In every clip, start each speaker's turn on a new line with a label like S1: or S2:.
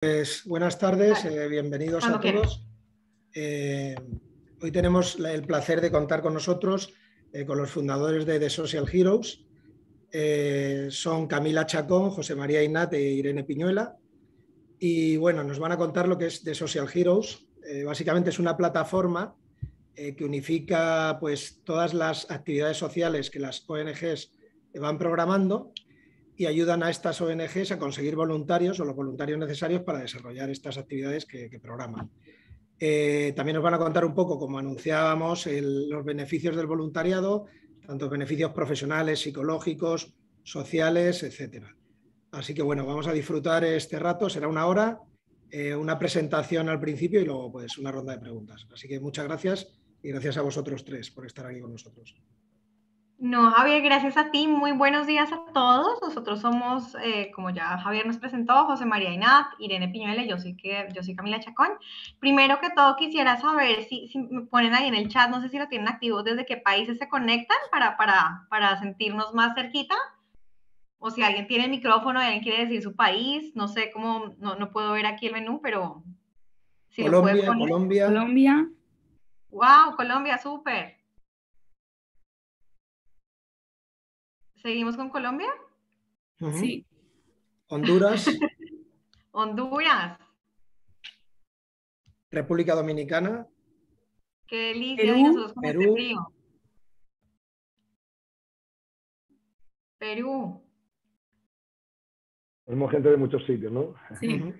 S1: Pues buenas tardes, eh, bienvenidos a todos. Eh, hoy tenemos el placer de contar con nosotros, eh, con los fundadores de The Social Heroes. son Camila Chacón, José María Inat e Irene Piñuela. Y bueno, nos van a contar lo que es The Social Heroes. básicamente es una plataforma que unifica pues, todas las actividades sociales que las ONGs van programando y ayudan a estas ONGs a conseguir voluntarios o los voluntarios necesarios para desarrollar estas actividades que, programan. Eh, también nos van a contar un poco, como anunciábamos, los beneficios del voluntariado, tanto beneficios profesionales, psicológicos, sociales, etc. Así que bueno, vamos a disfrutar este rato, será una hora, eh, una presentación al principio y luego pues una ronda de preguntas. Así que muchas gracias y gracias a vosotros tres por estar aquí con nosotros.
S2: No, Javier, gracias a ti. Muy buenos días a todos. Nosotros somos, eh, como ya Javier nos presentó, José María Inat, Irene Piñuela, yo soy, que, yo soy Camila Chacón. Primero que todo, quisiera saber si, si, me ponen ahí en el chat, no sé si lo tienen activo, desde qué países se conectan para, para, para sentirnos más cerquita. O si alguien tiene el micrófono y alguien quiere decir su país, no sé cómo, no, no puedo ver aquí el menú, pero
S1: si Colombia, lo poner. Colombia.
S3: Colombia.
S2: Wow, Colombia, súper. ¿Seguimos con Colombia?
S3: Sí.
S1: Honduras.
S2: Honduras.
S1: República Dominicana.
S2: Qué delicia. Perú. Este Perú. Perú.
S4: Tenemos gente de muchos sitios, ¿no?
S2: Sí.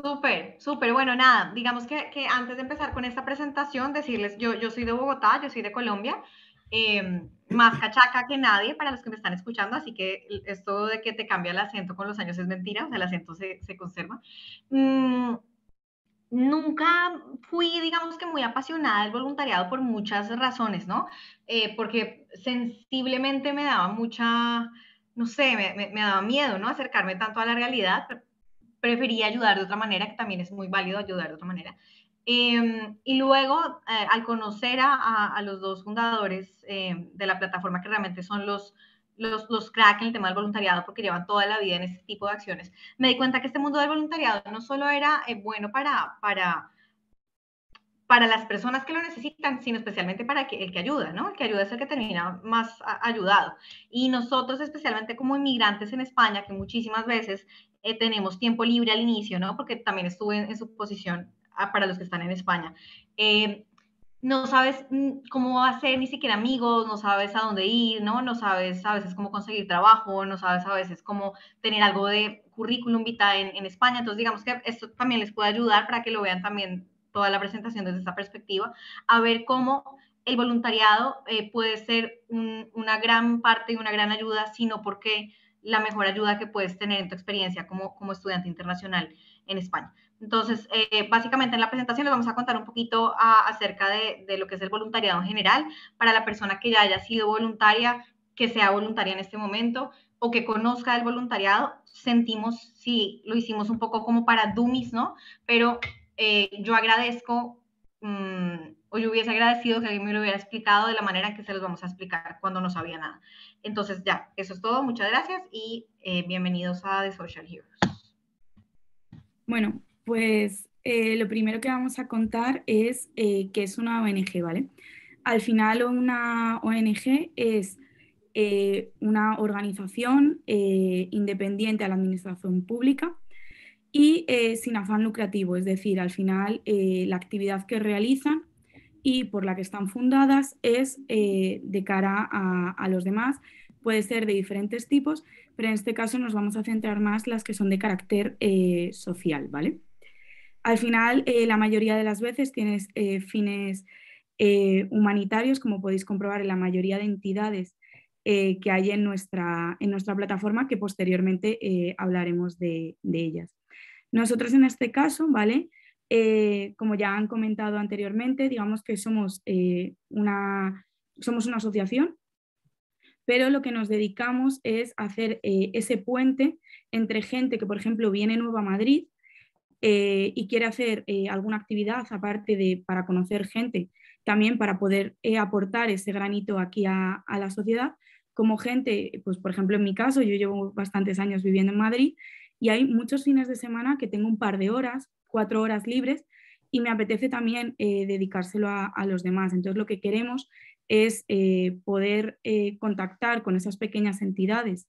S2: Súper, súper. Bueno, nada, digamos que, que, antes de empezar con esta presentación, decirles, yo, yo soy de Bogotá, yo soy de Colombia, Em, más cachaca que nadie para los que me están escuchando, así que esto de que te cambia el acento con los años es mentira, o sea, el acento se, se conserva. Mm, nunca fui, digamos que muy apasionada del voluntariado por muchas razones, ¿no? Eh, porque sensiblemente me daba mucha, no sé, me, me, me, daba miedo, ¿no? Acercarme tanto a la realidad, prefería ayudar de otra manera, que también es muy válido ayudar de otra manera. Em, y luego, eh, al conocer a, a, los dos fundadores eh, de la plataforma, que realmente son los, los, los cracks en el tema del voluntariado, porque llevan toda la vida en este tipo de acciones, me di cuenta que este mundo del voluntariado no solo era eh, bueno para, para, para las personas que lo necesitan, sino especialmente para que, el que ayuda, ¿no? El que ayuda es el que termina más ayudado. Y nosotros, especialmente como inmigrantes en España, que muchísimas veces tenemos tiempo libre al inicio, ¿no? Porque también estuve en, en su posición para los que están en España. Eh, no sabes mm, cómo hacer ni siquiera amigos, no sabes a dónde ir, ¿no? No sabes a veces cómo conseguir trabajo, no sabes a veces cómo tener algo de currículum vitae en, España. Entonces, digamos que esto también les puede ayudar para que lo vean también toda la presentación desde esta perspectiva, a ver cómo el voluntariado eh, puede ser una gran parte y una gran ayuda, sino porque la mejor ayuda que puedes tener en tu experiencia como, como estudiante internacional en España. Entonces, eh, básicamente en la presentación les vamos a contar un poquito acerca de, de, lo que es el voluntariado en general para la persona que ya haya sido voluntaria, que sea voluntaria en este momento o que conozca el voluntariado. Sentimos, sí, lo hicimos un poco como para dummies, ¿no? Pero eh, yo agradezco, mmm, o yo hubiese agradecido que alguien me lo hubiera explicado de la manera en que se los vamos a explicar cuando no sabía nada. Entonces, ya, eso es todo. Muchas gracias y eh, bienvenidos a The Social Heroes.
S3: Bueno, pues eh, lo primero que vamos a contar es eh, qué es una ONG, ¿vale? Al final una ONG es eh, una organización independiente a la administración pública y sin afán lucrativo, es decir, al final la actividad que realizan y por la que están fundadas es de cara a, a los demás, puede ser de diferentes tipos, pero en este caso nos vamos a centrar más las que son de carácter social, ¿vale? Al final, eh, la mayoría de las veces tienes eh, fines eh, humanitarios, como podéis comprobar en la mayoría de entidades que hay en nuestra, en nuestra plataforma, que posteriormente hablaremos de, ellas. Nosotros en este caso, ¿vale? como ya han comentado anteriormente, digamos que somos, una, somos una asociación, pero lo que nos dedicamos es hacer ese puente entre gente que, por ejemplo, viene nueva Madrid eh, y quiere hacer eh, alguna actividad aparte de para conocer gente, también para poder eh, aportar ese granito aquí a, la sociedad, como gente, pues por ejemplo en mi caso, yo llevo bastantes años viviendo en Madrid Y hay muchos fines de semana que tengo un par de horas, cuatro horas libres, y me apetece también dedicárselo a, los demás. Entonces, lo que queremos es poder contactar con esas pequeñas entidades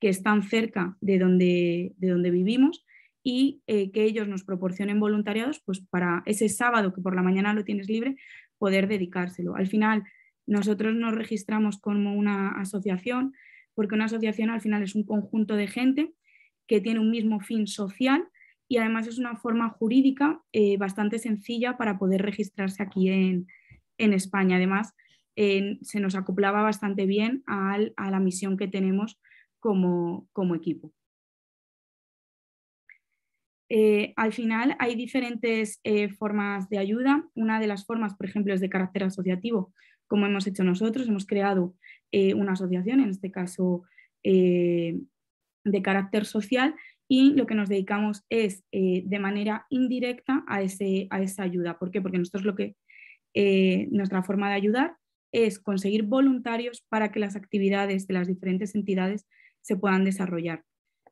S3: que están cerca de donde, de donde vivimos y que ellos nos proporcionen voluntariados pues para ese sábado que por la mañana lo tienes libre, poder dedicárselo. Al final, nosotros nos registramos como una asociación, porque una asociación al final es un conjunto de gente que tiene un mismo fin social y además es una forma jurídica eh, bastante sencilla para poder registrarse aquí en, España. Además, se nos acoplaba bastante bien a la misión que tenemos como, equipo. Eh, al final hay diferentes eh, formas de ayuda. Una de las formas, por ejemplo, es de carácter asociativo, como hemos hecho nosotros. Hemos creado una asociación, en este caso de carácter social, y lo que nos dedicamos es eh, de manera indirecta a, ese, a, esa ayuda. ¿Por qué? Porque nosotros lo que, eh, nuestra forma de ayudar es conseguir voluntarios para que las actividades de las diferentes entidades se puedan desarrollar.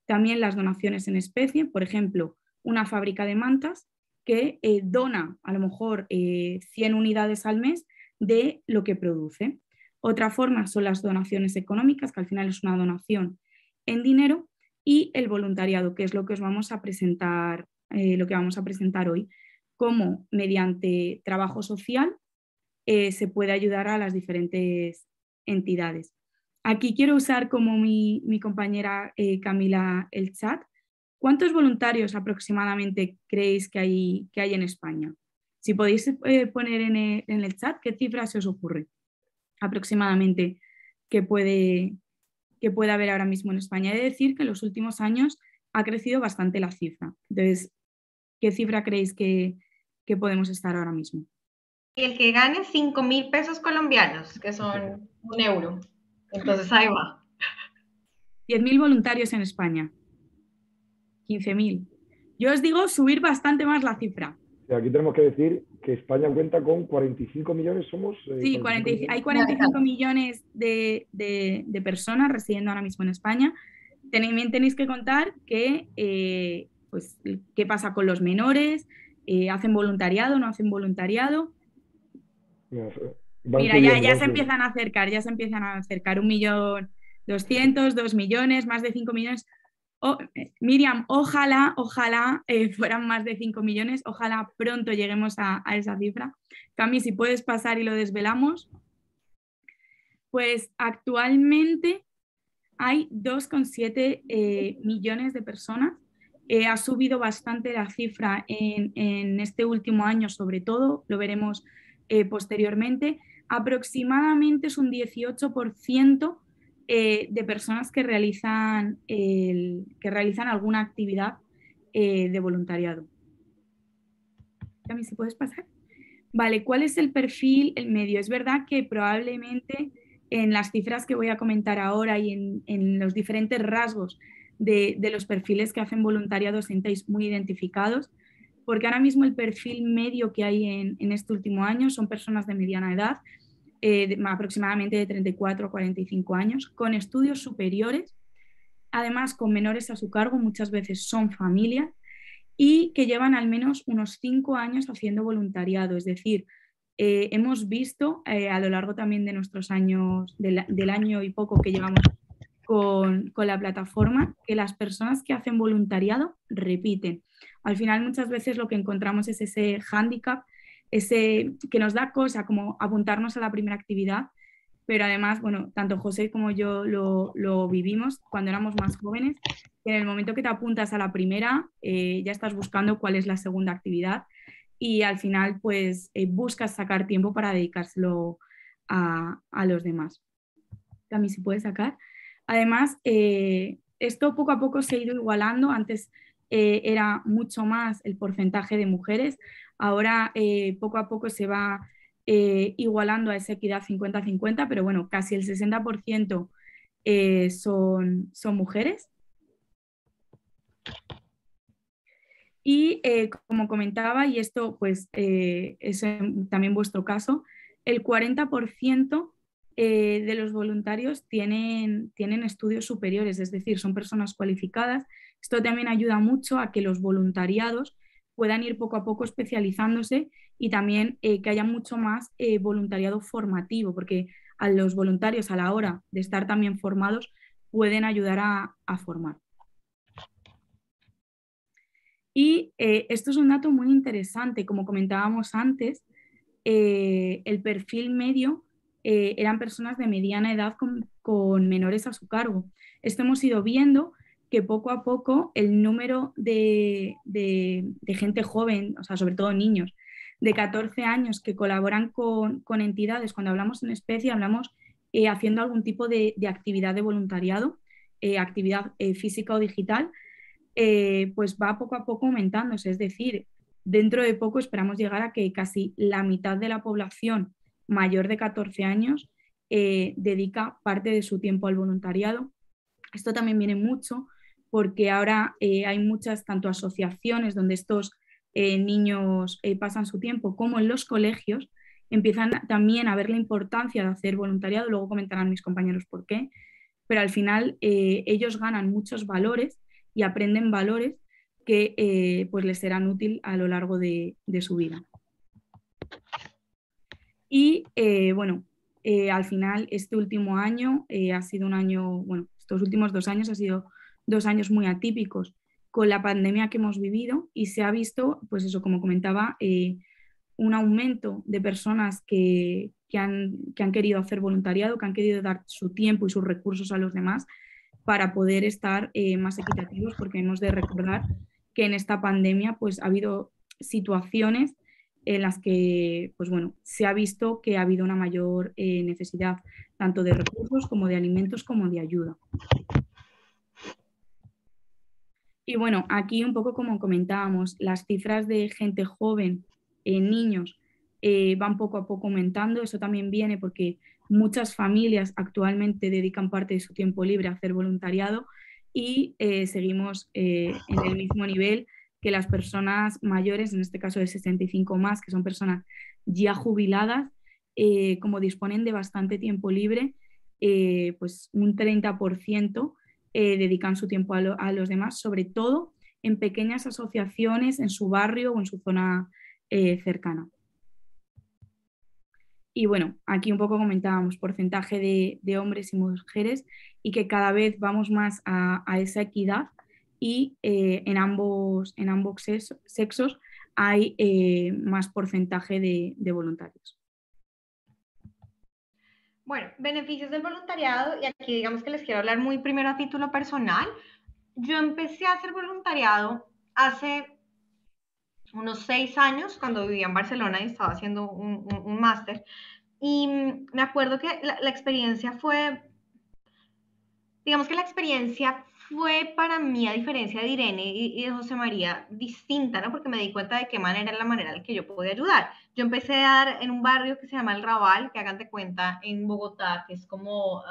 S3: También las donaciones en especie, por ejemplo, una fábrica de mantas que eh, dona a lo mejor 100 unidades al mes de lo que produce. Otra forma son las donaciones económicas, que al final es una donación en dinero, y el voluntariado, que es lo que os vamos a presentar, eh, lo que vamos a presentar hoy, cómo mediante trabajo social eh, se puede ayudar a las diferentes entidades. Aquí quiero usar como mi, compañera eh, Camila el chat. ¿Cuántos voluntarios aproximadamente creéis que hay, que hay en España? Si podéis poner en el, en el, chat qué cifra se os ocurre aproximadamente que puede, que pueda haber ahora mismo en España. He de decir que en los últimos años ha crecido bastante la cifra. Entonces, ¿qué cifra creéis que, podemos estar ahora mismo?
S2: El que gane 5 mil pesos colombianos, que son un euro. Entonces ahí va.
S3: 10.000 voluntarios en España. 15.000. Yo os digo subir bastante más la cifra.
S4: Aquí tenemos que decir que España cuenta con 45 millones, somos.
S3: Eh, sí, hay 45 millones de, personas residiendo ahora mismo en España. También tenéis que contar que, eh, pues, qué pasa con los menores, eh, hacen voluntariado, no hacen voluntariado. Mira, ya, ya se empiezan a acercar, ya se empiezan a acercar un millón doscientos, dos millones, más de cinco millones. Eh, Miriam, ojalá, ojalá eh, fueran más de 5 millones, ojalá pronto lleguemos a, esa cifra. Cami, si puedes pasar y lo desvelamos. Pues actualmente hay 2,7 eh, millones de personas. ha subido bastante la cifra en, este último año, sobre todo, lo veremos posteriormente. Aproximadamente es un 18% eh, de personas que realizan, que realizan alguna actividad eh, de voluntariado. si puedes pasar. Vale, ¿cuál es el perfil, el medio? Es verdad que probablemente en las cifras que voy a comentar ahora y en, los diferentes rasgos de, los perfiles que hacen voluntariado sentáis muy identificados, porque ahora mismo el perfil medio que hay en, en este último año son personas de mediana edad, eh, aproximadamente de 34 a 45 años, con estudios superiores, además con menores a su cargo, muchas veces son familias, y que llevan al menos unos 5 años haciendo voluntariado, es decir, eh, hemos visto eh, a lo largo también de nuestros años, del, año y poco que llevamos con, con, la plataforma, que las personas que hacen voluntariado repiten. Al final muchas veces lo que encontramos es ese hándicap ese que nos da cosa como apuntarnos a la primera actividad, pero además, bueno, tanto José como yo lo, vivimos cuando éramos más jóvenes, en el momento que te apuntas a la primera, eh, ya estás buscando cuál es la segunda actividad y al final, pues, eh, buscas sacar tiempo para dedicárselo a, los demás. También si puedes sacar. Además, eh, esto poco a poco se ha ido igualando. Antes era mucho más el porcentaje de mujeres. Ahora eh, poco a poco se va eh, igualando a esa equidad 50-50, pero bueno, casi el 60% eh, son, son mujeres. Y como comentaba, y esto pues es también vuestro caso, el 40% de los voluntarios tienen, tienen estudios superiores, es decir, son personas cualificadas Esto también ayuda mucho a que los voluntariados puedan ir poco a poco especializándose y también eh, que haya mucho más eh, voluntariado formativo, porque a los voluntarios a la hora de estar también formados pueden ayudar a, formar. Y eh, esto es un dato muy interesante, como comentábamos antes, el perfil medio eran personas de mediana edad con, menores a su cargo. Esto hemos ido viendo que poco a poco el número de, de, gente joven, o sea, sobre todo niños, de 14 años que colaboran con, entidades, cuando hablamos en especie, hablamos eh, haciendo algún tipo de, actividad de voluntariado, eh, actividad eh, física o digital, pues va poco a poco aumentándose. Es decir, dentro de poco esperamos llegar a que casi la mitad de la población mayor de 14 años dedica parte de su tiempo al voluntariado. Esto también viene mucho porque ahora hay muchas tanto asociaciones donde estos eh, niños eh, pasan su tiempo, como en los colegios, empiezan también a ver la importancia de hacer voluntariado, luego comentarán mis compañeros por qué, pero al final eh, ellos ganan muchos valores y aprenden valores que pues les serán útiles a lo largo de, de su vida. Y bueno, al final este último año ha sido un año, bueno, estos últimos dos años han sido dos años muy atípicos con la pandemia que hemos vivido y se ha visto, pues eso, como comentaba, eh, un aumento de personas que, han, querido hacer voluntariado, que han querido dar su tiempo y sus recursos a los demás para poder estar eh, más equitativos, porque hemos de recordar que en esta pandemia pues, ha habido situaciones en las que pues, bueno, se ha visto que ha habido una mayor eh, necesidad tanto de recursos como de alimentos como de ayuda. Y bueno, aquí un poco como comentábamos, las cifras de gente joven, en niños, eh, van poco a poco aumentando. Eso también viene porque muchas familias actualmente dedican parte de su tiempo libre a hacer voluntariado y eh, seguimos eh, en el mismo nivel que las personas mayores, en este caso de 65 más, que son personas ya jubiladas, como disponen de bastante tiempo libre, pues un 30% eh, dedican su tiempo a, los demás, sobre todo en pequeñas asociaciones en su barrio o en su zona eh, cercana. Y bueno, aquí un poco comentábamos porcentaje de, hombres y mujeres y que cada vez vamos más a, esa equidad y eh, en, ambos, en ambos sexos hay más porcentaje de voluntarios.
S2: Bueno, beneficios del voluntariado, y aquí digamos que les quiero hablar muy primero a título personal. Yo empecé a hacer voluntariado hace unos seis años, cuando vivía en Barcelona y estaba haciendo un, máster. Y me acuerdo que la, la experiencia fue, digamos que la experiencia fue para mí, a diferencia de Irene y, de José María, distinta, ¿no? Porque me di cuenta de qué manera era la manera en que yo podía ayudar. Yo empecé a dar en un barrio que se llama El Raval, que hagan de cuenta, en Bogotá, que es como,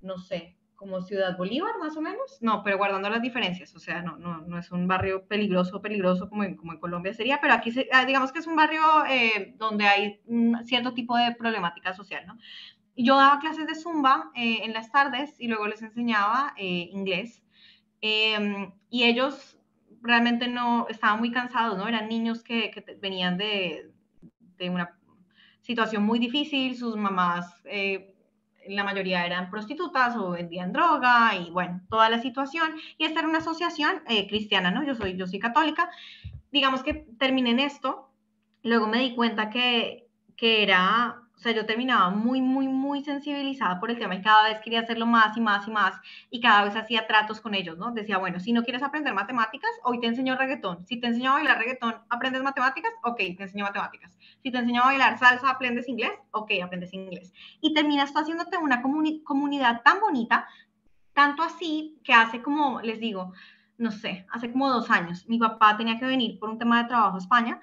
S2: no sé, como Ciudad Bolívar, más o menos. No, pero guardando las diferencias, o sea, no, no, no es un barrio peligroso, peligroso como en, como en Colombia sería, pero aquí ah, digamos que es un barrio eh, donde hay un cierto tipo de problemática social, ¿no? Yo daba clases de zumba eh, en las tardes y luego les enseñaba eh, inglés. Em, y ellos realmente no estaban muy cansados, ¿no? Eran niños que, venían de, de, una situación muy difícil, sus mamás, eh, la mayoría eran prostitutas o vendían droga y bueno, toda la situación. Y esta era una asociación cristiana, ¿no? Yo soy, yo soy católica. Digamos que terminé en esto, luego me di cuenta que, que era o sea, yo terminaba muy, muy, muy sensibilizada por el tema y cada vez quería hacerlo más y más y más y cada vez hacía tratos con ellos, ¿no? Decía, bueno, si no quieres aprender matemáticas, hoy te enseño reggaetón. Si te enseño a bailar reggaetón, ¿aprendes matemáticas? Ok, te enseño matemáticas. Si te enseño a bailar salsa, ¿aprendes inglés? Ok, aprendes inglés. Y terminas tú haciéndote una comunidad tan bonita, tanto así que hace como, les digo, no sé, hace como dos años, mi papá tenía que venir por un tema de trabajo a España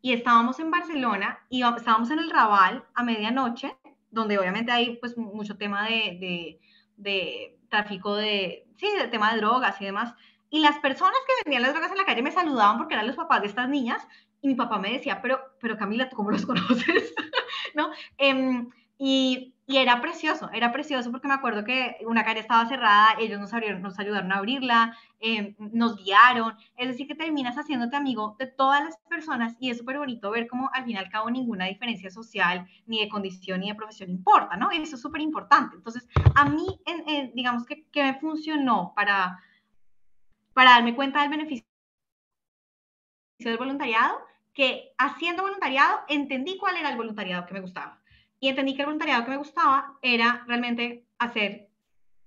S2: y estábamos en Barcelona y estábamos en el Raval a medianoche, donde obviamente hay pues mucho tema de, de, tráfico de, sí, de tema de drogas y demás. Y las personas que vendían las drogas en la calle me saludaban porque eran los papás de estas niñas y mi papá me decía, pero, pero Camila, ¿tú cómo los conoces? ¿No? Em, y, y era precioso, era precioso porque me acuerdo que una calle estaba cerrada, ellos nos, abrieron, nos ayudaron a abrirla, eh, nos guiaron, es decir, que terminas haciéndote amigo de todas las personas y es súper bonito ver cómo al fin y al cabo ninguna diferencia social, ni de condición, ni de profesión importa, ¿no? Eso es súper importante. Entonces, a mí, digamos que, que me funcionó para, para darme cuenta del beneficio del voluntariado, que haciendo voluntariado entendí cuál era el voluntariado que me gustaba y entendí que el voluntariado que me gustaba era realmente hacer,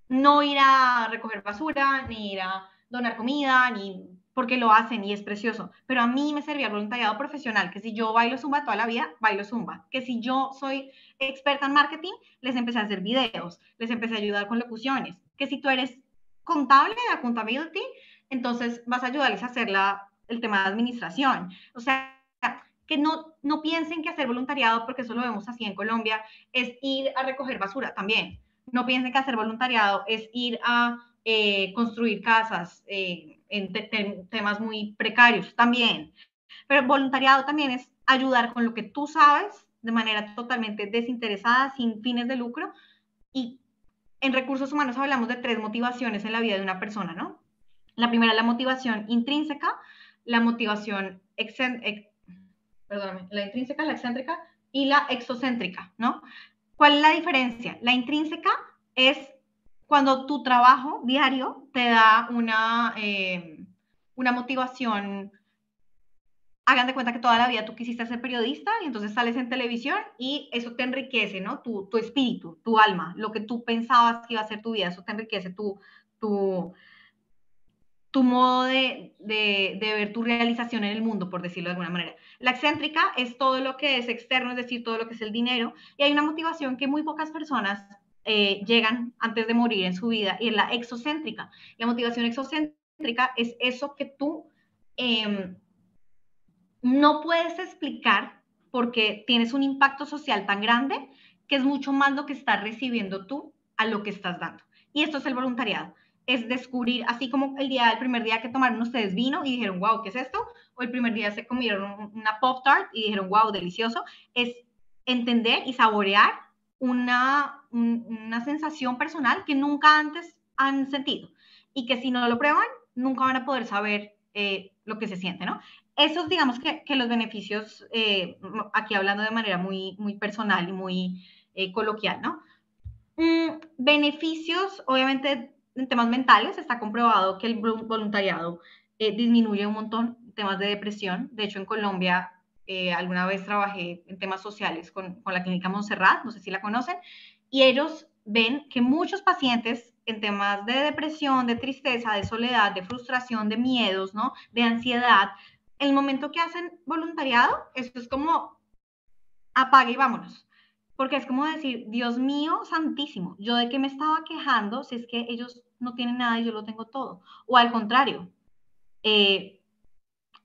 S2: no ir a recoger basura, ni ir a donar comida, ni porque lo hacen y es precioso. Pero a mí me servía el voluntariado profesional, que si yo bailo zumba toda la vida, bailo zumba. Que si yo soy experta en marketing, les empecé a hacer videos, les empecé a ayudar con locuciones. Que si tú eres contable de accountability, entonces vas a ayudarles a hacer la, el tema de administración. O sea, que no, no piensen que hacer voluntariado, porque eso lo vemos así en Colombia, es ir a recoger basura también. No piensen que hacer voluntariado es ir a eh, construir casas eh, en temas muy precarios también. Pero voluntariado también es ayudar con lo que tú sabes de manera totalmente desinteresada, sin fines de lucro. Y en recursos humanos hablamos de tres motivaciones en la vida de una persona, ¿no? La primera, la motivación intrínseca, la motivación perdóname, la intrínseca, la excéntrica y la exocéntrica, ¿no? ¿Cuál es la diferencia? La intrínseca es cuando tu trabajo diario te da una, eh, una motivación. Hagan de cuenta que toda la vida tú quisiste ser periodista y entonces sales en televisión y eso te enriquece, ¿no? Tu, tu espíritu, tu alma, lo que tú pensabas que iba a ser tu vida, eso te enriquece tu, tu, tu modo de, de, ver tu realización en el mundo, por decirlo de alguna manera. La excéntrica es todo lo que es externo, es decir, todo lo que es el dinero, y hay una motivación que muy pocas personas eh, llegan antes de morir en su vida, y es la exocéntrica. La motivación exocéntrica es eso que tú em, no puedes explicar porque tienes un impacto social tan grande que es mucho más lo que estás recibiendo tú a lo que estás dando. Y esto es el voluntariado es descubrir, así como el día, el primer día que tomaron ustedes vino y dijeron, wow, ¿qué es esto? O el primer día se comieron una Pop Tart y dijeron, wow, delicioso, es entender y saborear una, una sensación personal que nunca antes han sentido y que si no lo prueban, nunca van a poder saber eh, lo que se siente, ¿no? Esos, digamos que, que los beneficios, eh, aquí hablando de manera muy, muy personal y muy eh, coloquial, ¿no? Mm, beneficios, obviamente, en temas mentales está comprobado que el voluntariado eh, disminuye un montón temas de depresión. De hecho, en Colombia eh, alguna vez trabajé en temas sociales con, con, la clínica Montserrat, no sé si la conocen, y ellos ven que muchos pacientes en temas de depresión, de tristeza, de soledad, de frustración, de miedos, ¿no? De ansiedad, el momento que hacen voluntariado, esto es como apague y vámonos porque es como decir, Dios mío, santísimo, yo de qué me estaba quejando si es que ellos no tienen nada y yo lo tengo todo. O al contrario, eh,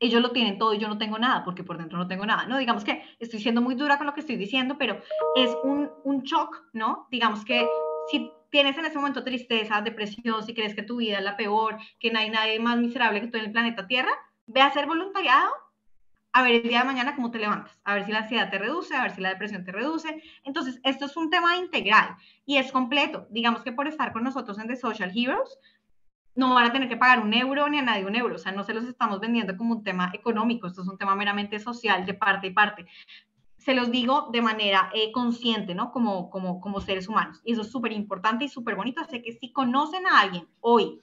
S2: ellos lo tienen todo y yo no tengo nada, porque por dentro no tengo nada. No, digamos que estoy siendo muy dura con lo que estoy diciendo, pero es un, un shock, ¿no? Digamos que si tienes en ese momento tristeza, depresión, si crees que tu vida es la peor, que no hay nadie más miserable que tú en el planeta Tierra, ve a hacer voluntariado a ver el día de mañana cómo te levantas, a ver si la ansiedad te reduce, a ver si la depresión te reduce. Entonces, esto es un tema integral y es completo. Digamos que por estar con nosotros en The Social Heroes, no van a tener que pagar un euro ni a nadie un euro, o sea, no se los estamos vendiendo como un tema económico, esto es un tema meramente social de parte y parte. Se los digo de manera eh, consciente, ¿no? Como, como, como seres humanos. Y eso es súper importante y súper bonito. Así que si conocen a alguien hoy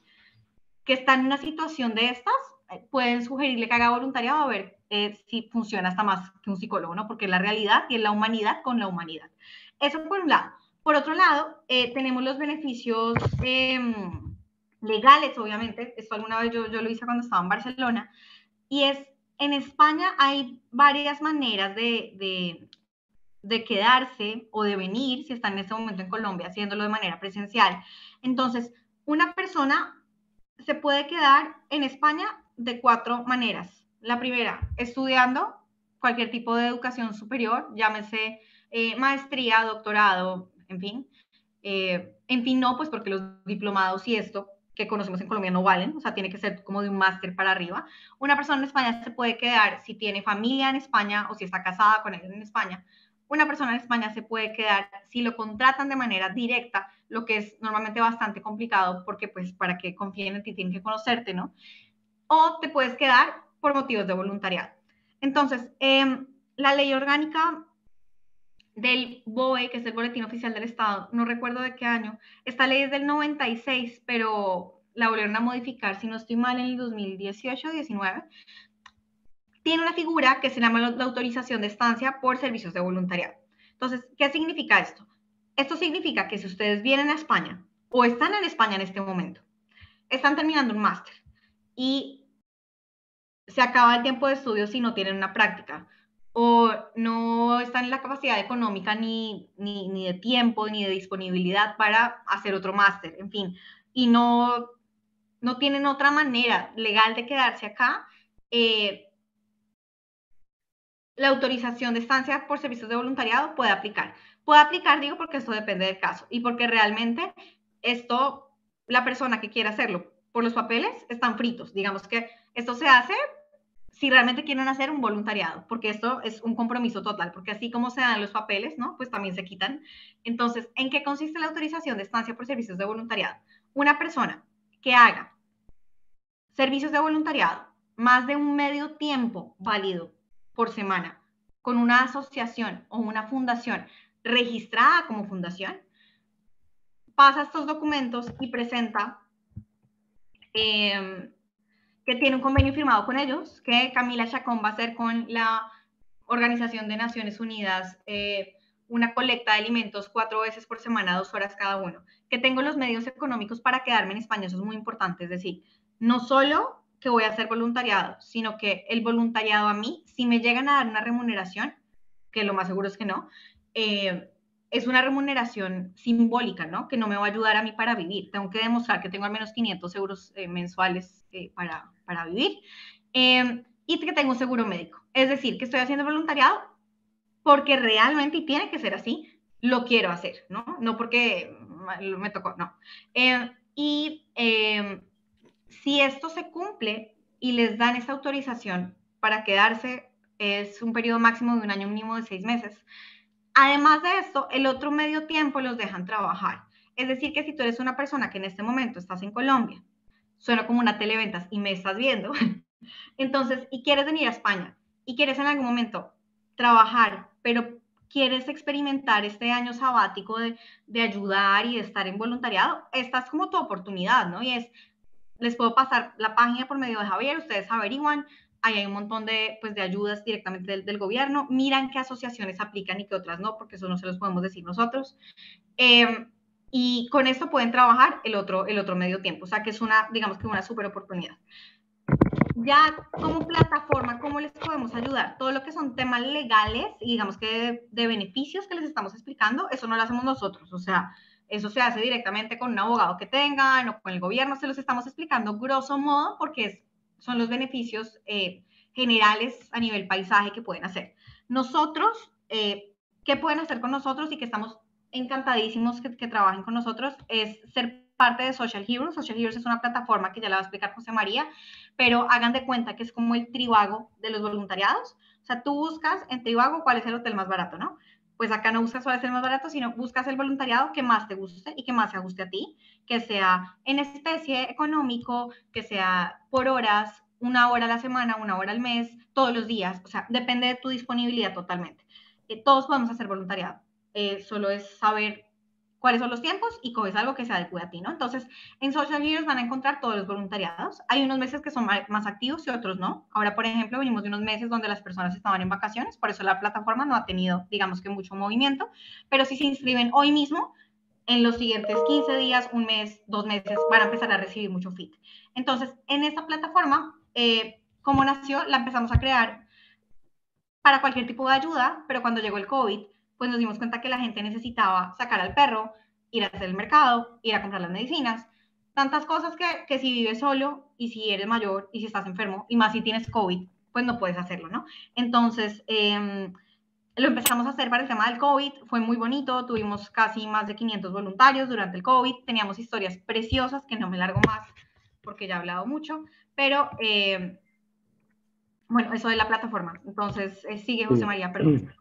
S2: que está en una situación de estas, eh, pueden sugerirle que haga voluntariado a ver eh, si funciona hasta más que un psicólogo, ¿no? Porque es la realidad y es la humanidad con la humanidad. Eso por un lado. Por otro lado, eh, tenemos los beneficios em, legales, obviamente. Esto alguna vez yo, yo lo hice cuando estaba en Barcelona. Y es, en España hay varias maneras de, de, de quedarse o de venir, si están en este momento en Colombia, haciéndolo de manera presencial. Entonces, una persona se puede quedar en España de cuatro maneras. La primera, estudiando cualquier tipo de educación superior, llámese eh, maestría, doctorado, en fin. Eh, en fin, no, pues porque los diplomados y esto que conocemos en Colombia no valen, o sea, tiene que ser como de un máster para arriba. Una persona en España se puede quedar si tiene familia en España o si está casada con él en España una persona en España se puede quedar si lo contratan de manera directa, lo que es normalmente bastante complicado porque pues para que confíen en ti tienen que conocerte, ¿no? O te puedes quedar por motivos de voluntariado. Entonces, em, la ley orgánica del BOE, que es el Boletín Oficial del Estado, no recuerdo de qué año, esta ley es del 96, pero la volvieron a modificar, si no estoy mal, en el 2018-19, tiene una figura que se llama la autorización de estancia por servicios de voluntariado. Entonces, ¿qué significa esto? Esto significa que si ustedes vienen a España o están en España en este momento, están terminando un máster y se acaba el tiempo de estudio si no tienen una práctica o no están en la capacidad económica ni, ni, de tiempo ni de disponibilidad para hacer otro máster, en fin, y no, no tienen otra manera legal de quedarse acá, eh, la autorización de estancia por servicios de voluntariado puede aplicar. Puede aplicar, digo, porque esto depende del caso y porque realmente esto, la persona que quiera hacerlo por los papeles, están fritos. Digamos que esto se hace si realmente quieren hacer un voluntariado, porque esto es un compromiso total, porque así como se dan los papeles, ¿no? Pues también se quitan. Entonces, ¿en qué consiste la autorización de estancia por servicios de voluntariado? Una persona que haga servicios de voluntariado más de un medio tiempo válido por semana con una asociación o una fundación registrada como fundación, pasa estos documentos y presenta em, que tiene un convenio firmado con ellos, que Camila Chacón va a hacer con la Organización de Naciones Unidas eh, una colecta de alimentos cuatro veces por semana, dos horas cada uno, que tengo los medios económicos para quedarme en España, eso es muy importante, es decir, no solo que voy a hacer voluntariado, sino que el voluntariado a mí, si me llegan a dar una remuneración, que lo más seguro es que no, eh, es una remuneración simbólica, ¿no? Que no me va a ayudar a mí para vivir. Tengo que demostrar que tengo al menos 500 euros eh, mensuales eh, para, para, vivir em, y que tengo un seguro médico. Es decir, que estoy haciendo voluntariado porque realmente, y tiene que ser así, lo quiero hacer, ¿no? No porque me tocó, no. Em, y em, si esto se cumple y les dan esta autorización para quedarse, es un periodo máximo de un año mínimo de seis meses. Además de esto, el otro medio tiempo los dejan trabajar. Es decir, que si tú eres una persona que en este momento estás en Colombia, suena como una televentas y me estás viendo, entonces, y quieres venir a España y quieres en algún momento trabajar, pero quieres experimentar este año sabático de, de ayudar y de estar en voluntariado, esta es como tu oportunidad, ¿no? Y es, les puedo pasar la página por medio de Javier, ustedes averiguan, ahí hay un montón de, pues, de ayudas directamente del, gobierno, miran qué asociaciones aplican y qué otras no, porque eso no se los podemos decir nosotros. Em, y con esto pueden trabajar el otro, el otro medio tiempo, o sea que es una, digamos que una súper oportunidad. Ya como plataforma, ¿cómo les podemos ayudar? Todo lo que son temas legales y digamos que de, de beneficios que les estamos explicando, eso no lo hacemos nosotros, o sea, eso se hace directamente con un abogado que tengan o con el gobierno, se los estamos explicando grosso modo porque son los beneficios eh, generales a nivel paisaje que pueden hacer. Nosotros, eh, ¿qué pueden hacer con nosotros y que estamos encantadísimos que, trabajen con nosotros? Es ser parte de Social Heroes. Social Heroes es una plataforma que ya la va a explicar José María, pero hagan de cuenta que es como el tribago de los voluntariados. O sea, tú buscas en tribago cuál es el hotel más barato, ¿no? Pues acá no buscas cuál es el más barato, sino buscas el voluntariado que más te guste y que más se ajuste a ti, que sea en especie económico, que sea por horas, una hora a la semana, una hora al mes, todos los días, o sea, depende de tu disponibilidad totalmente. Eh, todos podemos hacer voluntariado, eh, solo es saber cuáles son los tiempos y coges algo que se adecue a ti, ¿no? Entonces, en Social Years van a encontrar todos los voluntariados. Hay unos meses que son más activos y otros no. Ahora, por ejemplo, venimos de unos meses donde las personas estaban en vacaciones, por eso la plataforma no ha tenido, digamos que mucho movimiento, pero si se inscriben hoy mismo, en los siguientes 15 días, un mes, dos meses, van a empezar a recibir mucho fit. Entonces, en esta plataforma, eh, como nació, la empezamos a crear para cualquier tipo de ayuda, pero cuando llegó el COVID, pues nos dimos cuenta que la gente necesitaba sacar al perro, ir a hacer el mercado, ir a comprar las medicinas, tantas cosas que, que si vives solo y si eres mayor y si estás enfermo, y más si tienes COVID, pues no puedes hacerlo, ¿no? Entonces, em, lo empezamos a hacer para el tema del COVID, fue muy bonito, tuvimos casi más de 500 voluntarios durante el COVID, teníamos historias preciosas, que no me largo más porque ya he hablado mucho, pero em, bueno, eso de la plataforma. Entonces, eh, sigue José María, perdón.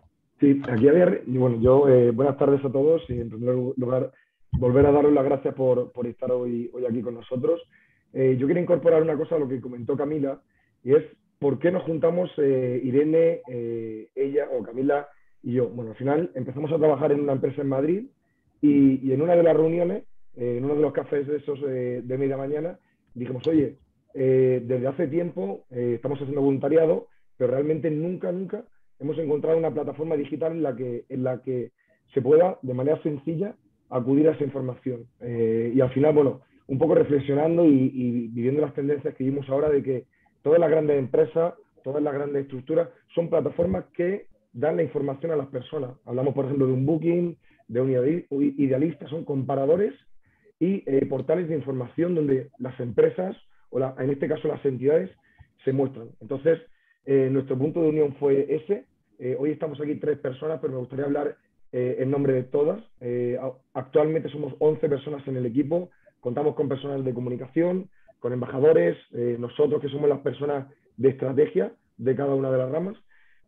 S4: Sí, aquí Javier, y bueno, yo eh, buenas tardes a todos y en primer lugar volver a daros las gracias por, por estar hoy, hoy aquí con nosotros. Eh, yo quiero incorporar una cosa a lo que comentó Camila y es por qué nos juntamos eh, Irene, ella o Camila y yo. Bueno, al final empezamos a trabajar en una empresa en Madrid y, y en una de las reuniones, en uno de los cafés de esos de media mañana, dijimos, oye, desde hace tiempo estamos haciendo voluntariado, pero realmente nunca, nunca hemos encontrado una plataforma digital en la que, en la que se pueda, de manera sencilla, acudir a esa información. Eh, y al final, bueno, un poco reflexionando y, viviendo las tendencias que vimos ahora de que todas las grandes empresas, todas las grandes estructuras son plataformas que dan la información a las personas. Hablamos, por ejemplo, de un booking, de un idealista, son comparadores y eh, portales de información donde las empresas, o en este caso las entidades, se muestran. Entonces, eh, nuestro punto de unión fue ese, eh, hoy estamos aquí tres personas, pero me gustaría hablar eh, en nombre de todas. Eh, actualmente somos 11 personas en el equipo, contamos con personal de comunicación, con embajadores, nosotros que somos las personas de estrategia de cada una de las ramas.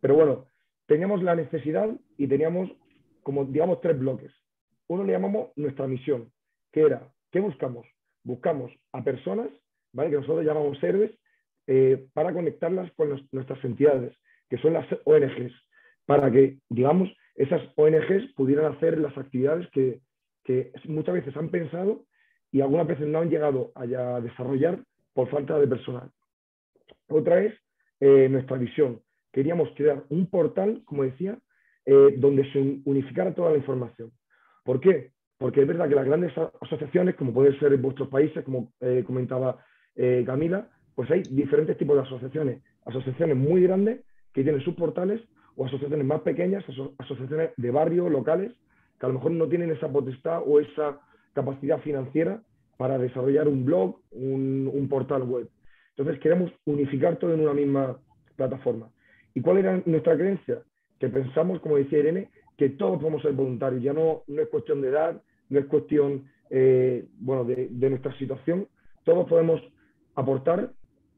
S4: Pero bueno, teníamos la necesidad y teníamos como, digamos, tres bloques. Uno le llamamos nuestra misión, que era, ¿qué buscamos? Buscamos a personas, ¿vale? que nosotros llamamos héroes, para conectarlas con nuestras entidades, que son las ONGs, para que, digamos, esas ONGs pudieran hacer las actividades que, muchas veces han pensado y algunas veces no han llegado a desarrollar por falta de personal. Otra es eh, nuestra visión. Queríamos crear un portal, como decía, eh, donde se unificara toda la información. ¿Por qué? Porque es verdad que las grandes asociaciones, como pueden ser en vuestros países, como eh, comentaba Camila, pues hay diferentes tipos de asociaciones. Asociaciones muy grandes que tienen sus portales o asociaciones más pequeñas, asociaciones de barrio, locales, que a lo mejor no tienen esa potestad o esa capacidad financiera para desarrollar un blog, un, portal web. Entonces queremos unificar todo en una misma plataforma. ¿Y cuál era nuestra creencia? Que pensamos, como decía Irene, que todos podemos ser voluntarios. Ya no, no es cuestión de edad, no es cuestión eh, bueno, de, nuestra situación. Todos podemos aportar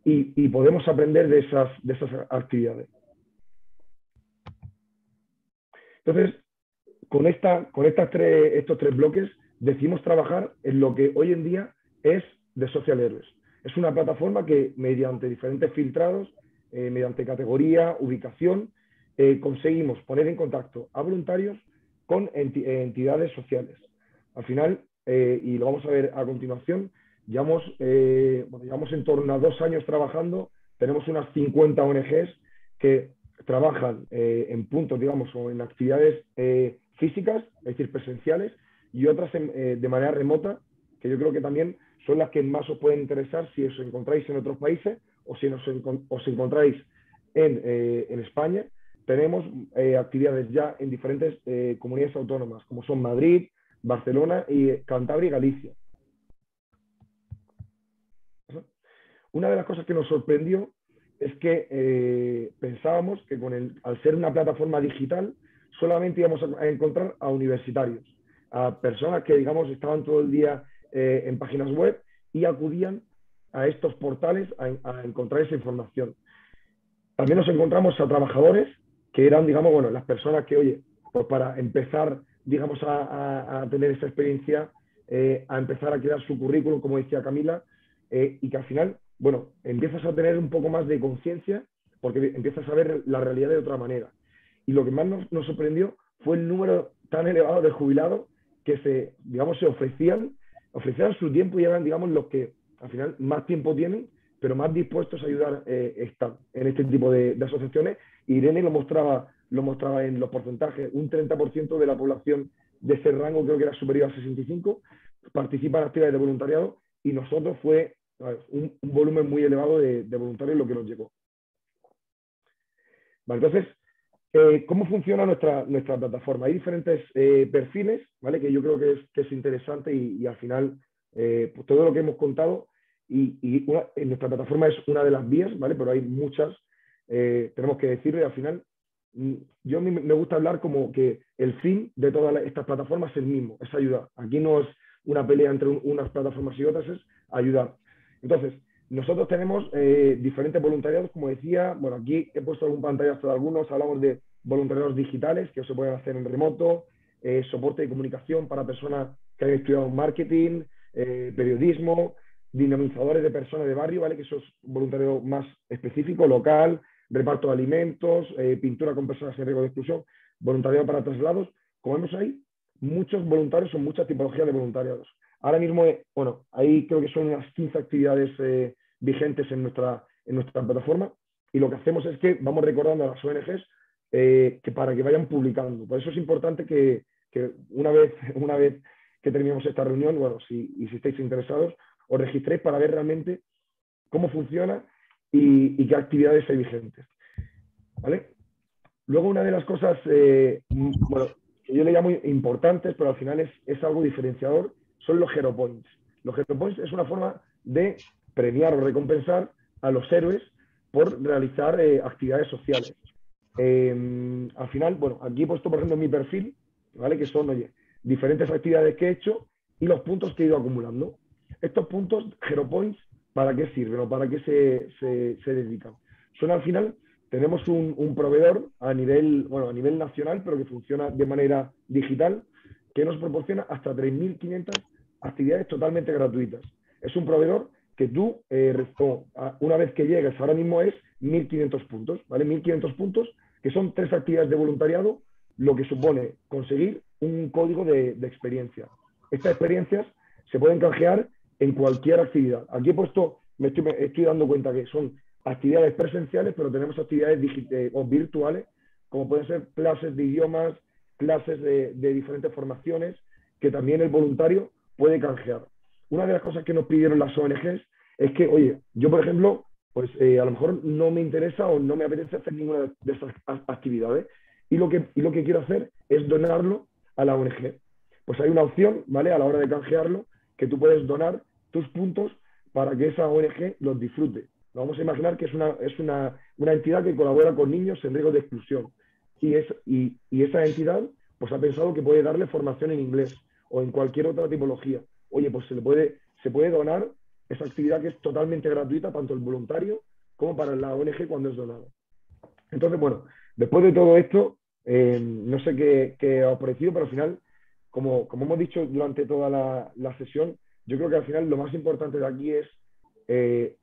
S4: y, y podemos aprender de esas, de esas actividades. Entonces, con, esta, con estas tres, estos tres bloques decidimos trabajar en lo que hoy en día es de Social Heroes. Es una plataforma que mediante diferentes filtrados, eh, mediante categoría, ubicación, eh, conseguimos poner en contacto a voluntarios con entidades sociales. Al final, eh, y lo vamos a ver a continuación, llevamos, bueno, llevamos en torno a dos años trabajando, tenemos unas 50 ONGs que trabajan eh, en puntos, digamos, o en actividades eh, físicas, es decir, presenciales, y otras eh, de manera remota, que yo creo que también son las que más os pueden interesar si os encontráis en otros países o si os, encontráis en, en, España. Tenemos actividades ya en diferentes comunidades autónomas, como son Madrid, Barcelona y Cantabria y Galicia. Una de las cosas que nos sorprendió es que eh, pensábamos que con el, al ser una plataforma digital solamente íbamos a, encontrar a universitarios, a personas que, digamos, estaban todo el día eh, en páginas web y acudían a estos portales a, encontrar esa información. También nos encontramos a trabajadores que eran, digamos, bueno, las personas que, oye, pues para empezar, digamos, a, tener esa experiencia, eh, a empezar a crear su currículum, como decía Camila, y que al final bueno, empiezas a tener un poco más de conciencia porque empiezas a ver la realidad de otra manera. Y lo que más nos, sorprendió fue el número tan elevado de jubilados que se, digamos, se ofrecían, ofrecían su tiempo y eran, digamos, los que al final más tiempo tienen, pero más dispuestos a ayudar eh, están en este tipo de, asociaciones. Irene lo mostraba, lo mostraba en los porcentajes, un 30% de la población de ese rango, creo que era superior a 65, participa en actividades de voluntariado y nosotros fue un, volumen muy elevado de, voluntarios lo que nos llegó. entonces, eh, ¿cómo funciona nuestra, nuestra plataforma? Hay diferentes eh, perfiles, ¿vale? Que yo creo que es, es interesante y, al final, eh, pues todo lo que hemos contado y, en nuestra plataforma es una de las vías, ¿vale? Pero hay muchas, tenemos que decirle al final, mm, yo me, me gusta hablar como que el fin de todas estas plataformas es el mismo, es ayudar. Aquí no es una pelea entre unas plataformas y otras, es ayudar. Entonces, nosotros tenemos eh, diferentes voluntariados, como decía, bueno, aquí he puesto algún pantallazo de algunos, hablamos de voluntariados digitales que se pueden hacer en remoto, eh, soporte de comunicación para personas que han estudiado marketing, eh, periodismo, dinamizadores de personas de barrio, ¿vale? Que eso es voluntariado más específico, local, reparto de alimentos, pintura con personas en riesgo de exclusión, voluntariado para traslados. Como vemos ahí, muchos voluntarios son muchas tipologías de voluntariados. Ahora mismo, bueno, ahí creo que son unas 15 actividades eh, vigentes en nuestra, en nuestra plataforma y lo que hacemos es que vamos recordando a las ONGs eh, que para que vayan publicando. Por eso es importante que, una, vez, una vez que terminemos esta reunión, bueno, si, y si estáis interesados, os registréis para ver realmente cómo funciona y, qué actividades hay vigentes. ¿Vale? Luego una de las cosas, eh, bueno, que yo le llamo importantes, pero al final es, es algo diferenciador, son los Hero Points. Los Hero Points es una forma de premiar o recompensar a los héroes por realizar eh, actividades sociales. Em, al final, bueno, aquí he puesto, por ejemplo, mi perfil, ¿vale? Que son, oye, diferentes actividades que he hecho y los puntos que he ido acumulando. Estos puntos, Hero Points, ¿para qué sirven o para qué se, se, dedican? Son al final, tenemos un, un, proveedor a nivel, bueno, a nivel nacional, pero que funciona de manera digital, que nos proporciona hasta 3.500 actividades totalmente gratuitas. Es un proveedor que tú, eh, una vez que llegas, ahora mismo es 1.500 puntos, ¿vale? 1.500 puntos, que son tres actividades de voluntariado, lo que supone conseguir un código de, experiencia. Estas experiencias se pueden canjear en cualquier actividad. Aquí he puesto, me estoy, dando cuenta que son actividades presenciales, pero tenemos actividades eh, o virtuales, como pueden ser clases de idiomas, clases de, de diferentes formaciones, que también el voluntario puede canjear. Una de las cosas que nos pidieron las ONGs es que, oye, yo por ejemplo, pues eh, a lo mejor no me interesa o no me apetece hacer ninguna de esas actividades y lo que, lo que quiero hacer es donarlo a la ONG. Pues hay una opción, ¿vale? A la hora de canjearlo, que tú puedes donar tus puntos para que esa ONG los disfrute. Vamos a imaginar que es una, es una, entidad que colabora con niños en riesgo de exclusión. Y, es, y, y esa entidad pues ha pensado que puede darle formación en inglés o en cualquier otra tipología oye, pues se le puede, se puede donar esa actividad que es totalmente gratuita, tanto el voluntario como para la ONG cuando es donado. Entonces, bueno, después de todo esto, eh, no sé qué, ha parecido, pero al final, como, como hemos dicho durante toda la, sesión, yo creo que al final lo más importante de aquí es eh,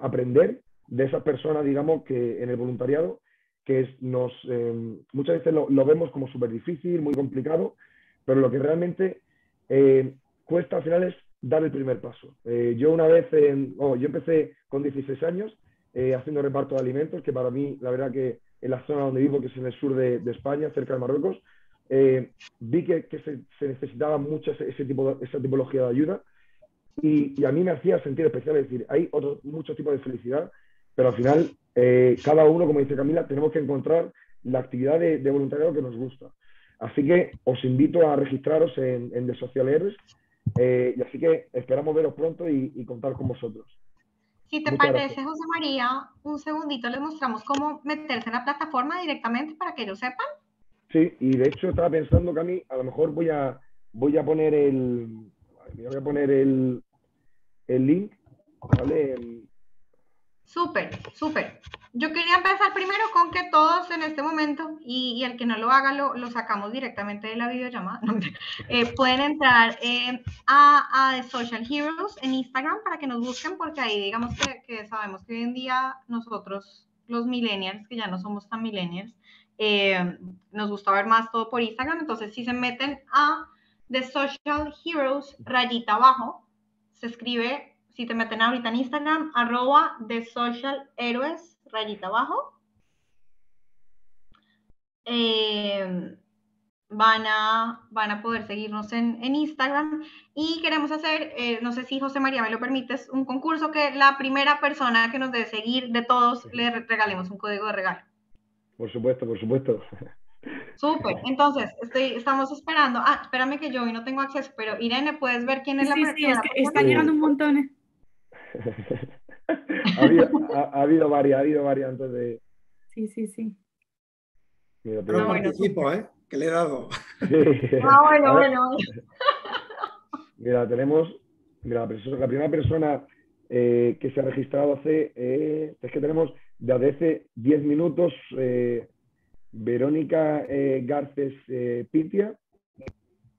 S4: aprender de esas personas, digamos, que en el voluntariado, que nos, eh, muchas veces lo, vemos como súper difícil, muy complicado, pero lo que realmente cuesta al final es dar el primer paso. Eh, yo una vez, oh, yo empecé con 16 años eh, haciendo reparto de alimentos, que para mí, la verdad que en la zona donde vivo, que es en el sur de, España, cerca de Marruecos, eh, vi que, se, necesitaba mucho ese, tipo esa tipología de ayuda y, a mí me hacía sentir especial, es decir, hay otros muchos tipos de felicidad, pero al final cada uno, como dice Camila, tenemos que encontrar la actividad de, voluntariado que nos gusta. Así que os invito a registraros en, en The Social Heroes eh, y así que esperamos veros pronto y, contar con vosotros.
S2: Si te parece, José María, un segundito les mostramos cómo meterse en la plataforma directamente para que ellos sepan.
S4: Sí, y de hecho estaba pensando que a mí a lo mejor voy a, voy a poner el, voy a poner el, el link, ¿vale?
S2: Súper, súper. Yo quería empezar primero con que todos en este momento, y, el que no lo haga lo, sacamos directamente de la videollamada, eh, pueden entrar eh, a, a, Social Heroes en Instagram para que nos busquen, porque ahí digamos que, sabemos que hoy en día nosotros, los millennials, que ya no somos tan millennials, eh, nos gusta ver más todo por Instagram, entonces si se meten a The Social Heroes, rayita abajo, se escribe si te meten ahorita en Instagram, arroba de social héroes, rayita abajo. Eh, van, a, van a poder seguirnos en, Instagram y queremos hacer, eh, no sé si José María me lo permites, un concurso que la primera persona que nos debe seguir de todos le regalemos un código de regalo.
S4: Por supuesto, por supuesto.
S2: Súper, entonces estoy, estamos esperando. Ah, espérame que yo hoy no tengo acceso, pero Irene, ¿puedes ver quién es la persona?
S3: Sí, es que están llegando un montón. ¿Eh?
S4: ha, habido, varias, ha habido varias antes de.
S3: Sí, sí, sí.
S1: Mira, pero participo, ¿eh? Que le he dado.
S2: Ah, bueno, bueno.
S4: Mira, tenemos. Mira, la, primera persona que se ha registrado hace, es que tenemos desde hace 10 minutos Verónica Garces Pitia,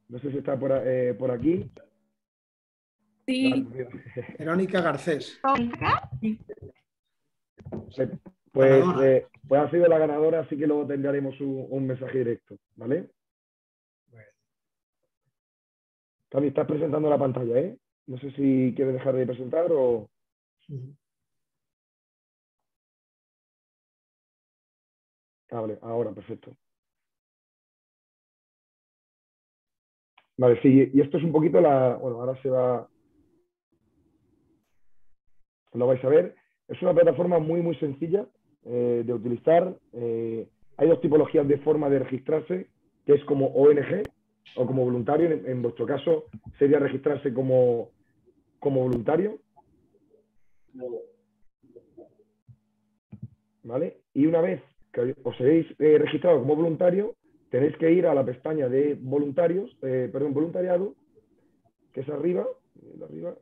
S4: no sé si está por, por aquí.
S3: Sí.
S1: Verónica Garcés.
S4: Pues, eh, pues, ha sido la ganadora, así que luego tendremos un, mensaje directo, ¿vale? Cami, estás presentando la pantalla, ¿eh? No sé si quieres dejar de presentar o... Ah, vale, ahora, perfecto. Vale, sí, y esto es un poquito la... Bueno, ahora se va... Lo vais a ver. Es una plataforma muy, muy sencilla eh, de utilizar. Eh, hay dos tipologías de forma de registrarse, que es como ONG o como voluntario. En, vuestro caso sería registrarse como, como voluntario. ¿Vale? Y una vez que os habéis eh, registrado como voluntario, tenéis que ir a la pestaña de voluntarios, perdón, voluntariado, que es arriba, arriba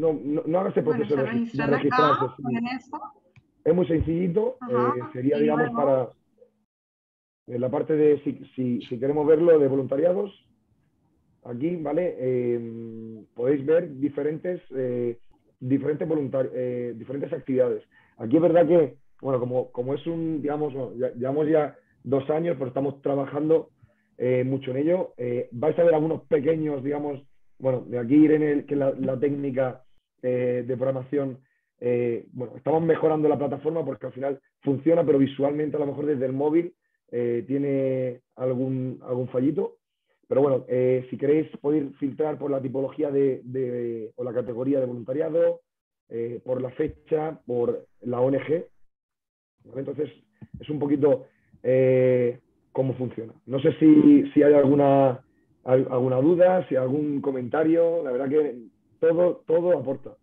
S4: no, no, no haga ese proceso de, registrarse. Es muy sencillito. Eh, sería, digamos, para en la parte de si, si, queremos verlo de voluntariados. Aquí, ¿vale? Em, podéis ver diferentes, eh, diferentes, eh, diferentes actividades. Aquí es verdad que, bueno, como, como es un, digamos, llevamos ya dos años, pero estamos trabajando mucho en ello. vais a ver algunos pequeños, digamos, bueno, de aquí Irene, que la, la técnica eh, de programación, eh, bueno, estamos mejorando la plataforma porque al final funciona, pero visualmente a lo mejor desde el móvil eh, tiene algún, algún fallito. Pero bueno, si queréis podéis filtrar por la tipología de, o la categoría de voluntariado, por la fecha, por la ONG. Entonces, es un poquito cómo funciona. No sé si, si hay alguna, alguna duda, si hay algún comentario. La verdad que todo, todo aporta.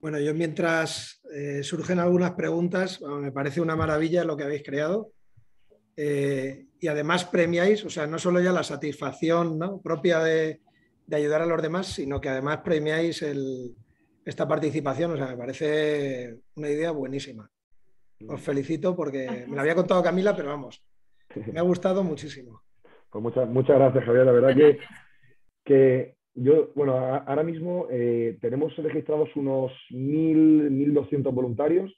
S1: Bueno, yo mientras eh, surgen algunas preguntas, me parece una maravilla lo que habéis creado. Eh, y además premiáis, o sea, no solo ya la satisfacción propia de, ayudar a los demás, sino que además premiáis esta participación. O sea, me parece una idea buenísima. Os felicito porque me lo había contado Camila, pero vamos, me ha gustado muchísimo.
S4: Pues muchas, muchas gracias, Javier. La verdad que, que yo, bueno, ahora mismo eh, tenemos registrados unos 1.000, 1.200 voluntarios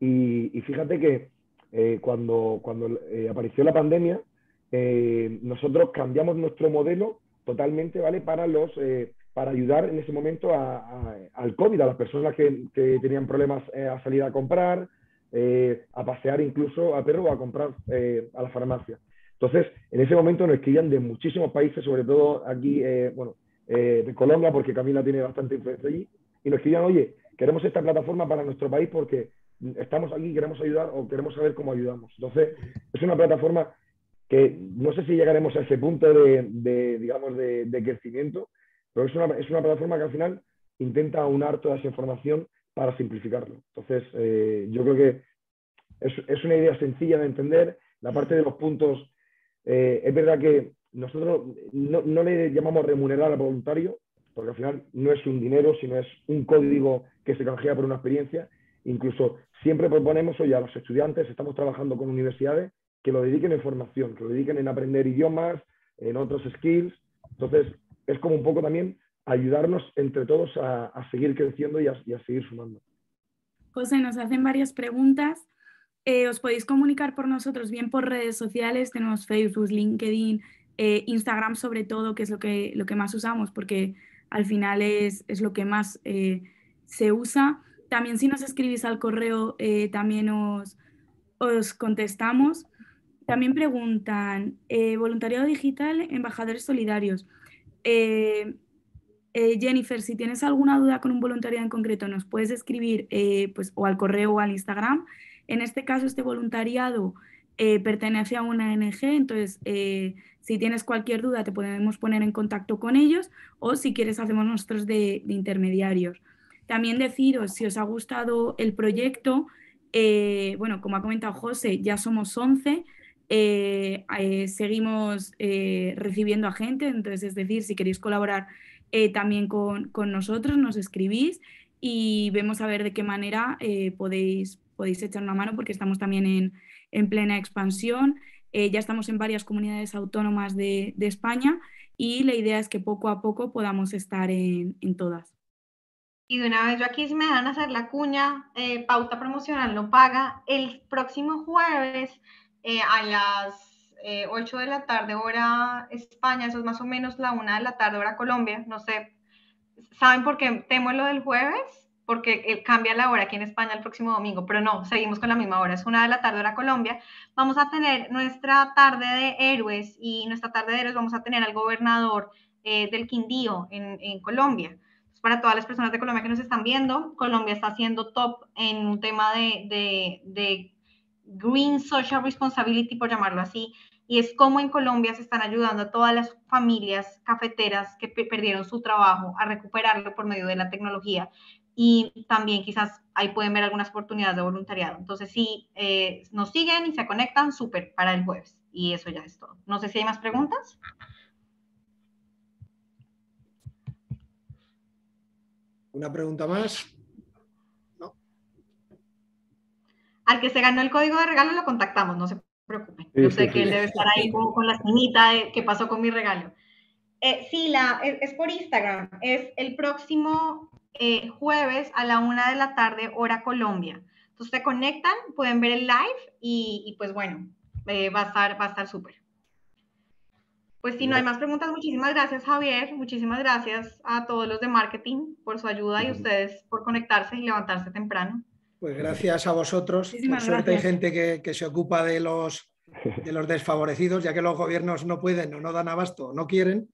S4: y, fíjate que eh, cuando, cuando eh, apareció la pandemia, nosotros cambiamos nuestro modelo totalmente, ¿vale? Para, los, para ayudar en ese momento al COVID, a las personas que, que tenían problemas a salir a comprar, a pasear incluso a perro o a comprar a la farmacia. Entonces, en ese momento nos escribían de muchísimos países, sobre todo aquí, eh, bueno, eh, de Colombia, porque Camila tiene bastante influencia allí, y nos escribían, oye, queremos esta plataforma para nuestro país porque estamos aquí, queremos ayudar o queremos saber cómo ayudamos. Entonces, es una plataforma que no sé si llegaremos a ese punto de, digamos, de, crecimiento, pero es una, es una plataforma que al final intenta aunar toda esa información para simplificarlo. Entonces, eh, yo creo que es, es, una idea sencilla de entender. La parte de los puntos eh, es verdad que nosotros no, le llamamos remunerar al voluntario, porque al final no es un dinero, sino es un código que se canjea por una experiencia. Incluso siempre proponemos hoy a los estudiantes, estamos trabajando con universidades, que lo dediquen en formación, que lo dediquen en aprender idiomas, en otros skills. Entonces, es como un poco también ayudarnos entre todos a, seguir creciendo y a, y a seguir sumando.
S3: José, nos hacen varias preguntas. Eh, os podéis comunicar por nosotros bien por redes sociales, tenemos Facebook, LinkedIn, eh, Instagram sobre todo, que es lo que, lo que más usamos porque al final es, lo que más eh, se usa. También si nos escribís al correo, también os, os, contestamos. También preguntan, voluntariado digital, embajadores solidarios. Jennifer, si tienes alguna duda con un voluntariado en concreto, nos puedes escribir pues, o al correo o al Instagram en este caso, este voluntariado eh, pertenece a una ONG, entonces eh, si tienes cualquier duda te podemos poner en contacto con ellos o si quieres hacemos nosotros de, intermediarios. También deciros, si os ha gustado el proyecto, eh, bueno, como ha comentado José, ya somos 11, eh, eh, seguimos recibiendo a gente, entonces es decir, si queréis colaborar también con, nosotros, nos escribís y vemos a ver de qué manera podéis, podéis echar una mano porque estamos también en, plena expansión. ya estamos en varias comunidades autónomas de, España y la idea es que poco a poco podamos estar en, todas.
S2: Y de una vez yo aquí, si me dan a hacer la cuña, pauta promocional no paga, el próximo jueves eh, a las 8 eh, de la tarde hora España, eso es más o menos la 1 de la tarde hora Colombia, no sé, ¿saben por qué temo lo del jueves? Porque eh, cambia la hora aquí en España el próximo domingo, pero no, seguimos con la misma hora, es 1 de la tarde hora Colombia. Vamos a tener nuestra tarde de héroes y nuestra tarde de héroes vamos a tener al gobernador del Quindío en, en Colombia para todas las personas de Colombia que nos están viendo, Colombia está haciendo top en un tema de, de, de Green Social Responsibility, por llamarlo así, y es como en Colombia se están ayudando a todas las familias cafeteras que perdieron su trabajo a recuperarlo por medio de la tecnología. Y también quizás ahí pueden ver algunas oportunidades de voluntariado. Entonces, si eh, nos siguen y se conectan, súper para el jueves. Y eso ya es todo. No sé si hay más preguntas.
S1: Una pregunta más.
S2: Al que se ganó el código de regalo lo contactamos, no se preocupen. Yo sé que él debe estar ahí con, la espinita de qué pasó con mi regalo. Eh, sí, la, es, por Instagram. Es el próximo eh, jueves a la una de la tarde, hora Colombia. Entonces se conectan, pueden ver el live y, pues bueno, eh, va a estar va a estar súper. Pues si no hay más preguntas, muchísimas gracias Javier, muchísimas gracias a todos los de marketing por su ayuda y ustedes por conectarse y levantarse temprano.
S1: Pues gracias a vosotros. Por suerte hay gente que, se ocupa de los, de los desfavorecidos, ya que los gobiernos no pueden o no dan abasto no quieren.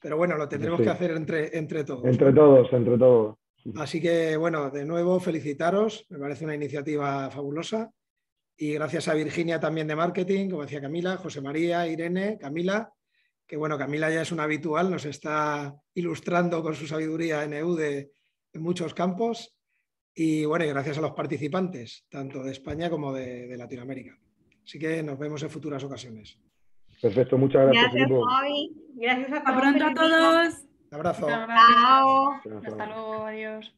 S1: Pero bueno, lo tendremos que hacer entre, entre todos.
S4: Entre todos, entre todos.
S1: Así que bueno, de nuevo felicitaros. Me parece una iniciativa fabulosa. Y gracias a Virginia también de marketing, como decía Camila, José María, Irene, Camila, que bueno, Camila ya es una habitual, nos está ilustrando con su sabiduría en EU de, en muchos campos. Y bueno, y gracias a los participantes, tanto de España como de, Latinoamérica. Así que nos vemos en futuras ocasiones.
S4: Perfecto, muchas gracias.
S2: Gracias, Javi. Gracias a
S3: todos. pronto a todos.
S1: Un abrazo.
S2: Chao.
S3: Hasta luego, adiós.